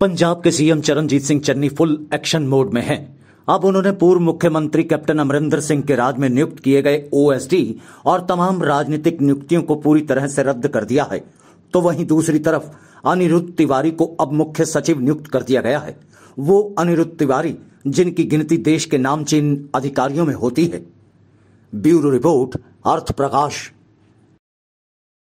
पंजाब के CM Charanjit Singh Channi full action mode में हैं। अब उन्होंने पूर्व मुख्यमंत्री कैप्टन अमरिंदर सिंह के राज में नियुक्त किए गए ओएसडी और तमाम राजनीतिक नियुक्तियों को पूरी तरह से रद्द कर दिया है। तो वहीं दूसरी तरफ़, अनिरुद्ध तिवारी को अब मुख्य सचिव नियुक्त कर दिया गया है। वो अनिरुद्ध तिवारी, जिनकी गिनती देश के नामचीन अधिकारियों में होती है। ब्यूरो रिपोर्ट अर्थ प्रकाश